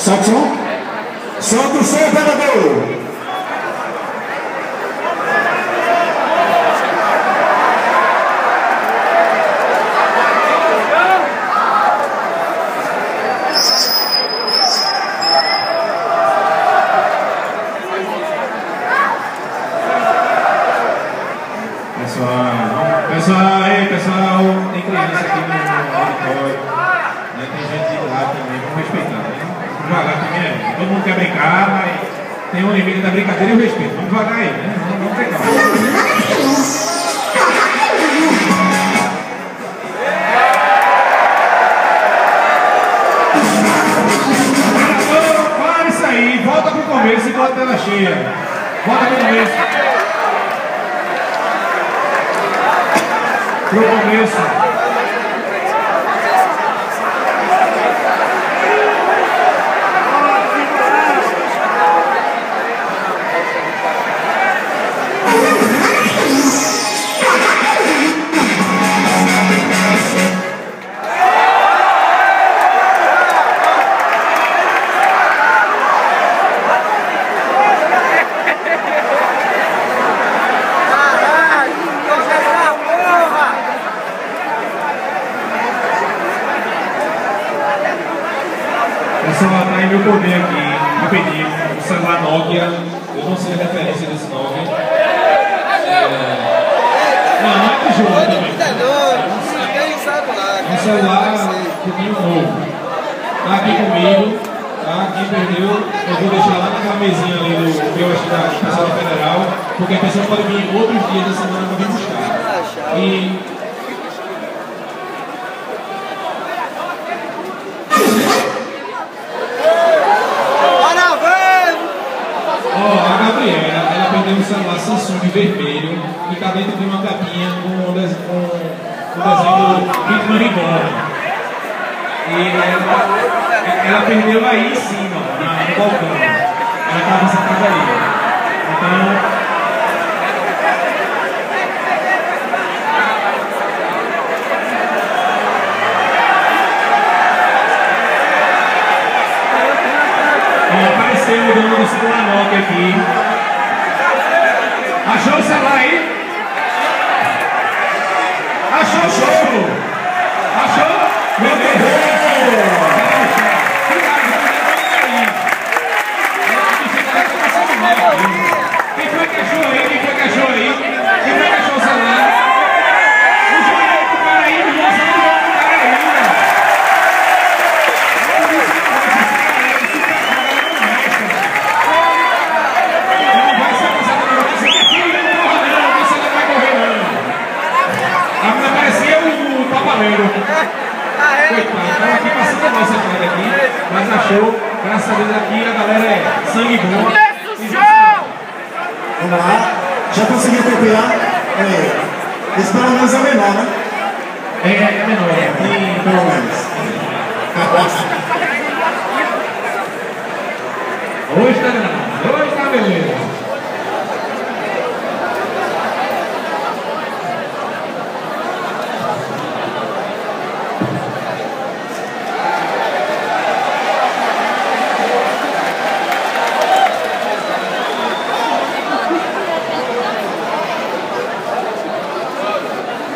Solta o som. Solta o som, operador. Pessoal, pessoal, aí pessoal, tem criança aqui no auditório, né? tem gente de lá também, vamos respeitar, né? Devagar também, né? todo mundo quer brincar, mas tem um limite da brincadeira e o respeito, vamos devagar aí, né? Vamos, vamos aí, volta pro começo enquanto a tela cheia. Volta pro começo. Pro começo. Pessoal, tá em meu poder aqui, rapidinho, o celular Nokia, eu não sei a referência desse Nokia. É... Não, não é de jogo também. É um celular um pouquinho novo. Tá aqui comigo, tá? Quem perdeu, eu vou deixar lá naquela mesinha ali do meu acho da pessoal federal, porque a pessoa pode vir outros dias da semana para vir buscar. E Ó, a Gabriela, ela perdeu um celular Samsung vermelho e dentro de uma capinha com o desenho do Bitman Reborn. E ela, ela perdeu aí em cima, no balcão. Ela tava sentada ali. Então, apareceu o dono do Nokia aqui. Achou o celular aí? Achou o show? Achou? Coitado, tava aqui passando nossa cara aqui, mas achou, graças a Deus aqui a galera é sangue bom. Vamos lá. Já conseguiu copiar? É. Esse pelo menos é o menor, né? É, é menor, é. Tem Pelo menos. Hoje tá grande, hoje tá beleza.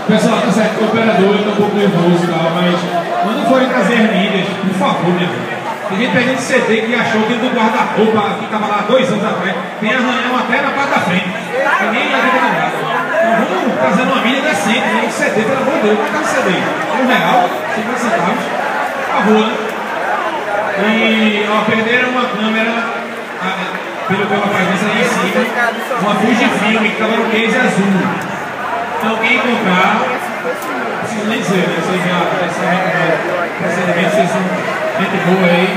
Pessoal, tá certo, o operador tá um pouco nervoso e tal, mas quando forem trazer as mídias, por favor, minha gente. Tem gente CD que achou dentro do guarda-roupa que tava lá dois anos atrás, tem arranhão até na parte da frente. E nada. Então vamos trazer uma mídia decente, né? Um CD, pelo amor de Deus, quanto é um CD? Um real, 50 centavos, por favor, né? E ó, perderam uma câmera, a- a- pelo que eu aparece aí em cima, uma Fujifilm que tava no case azul. Então quem comprar, não preciso nem dizer, né? Vocês já recebem, vocês são gente boa aí.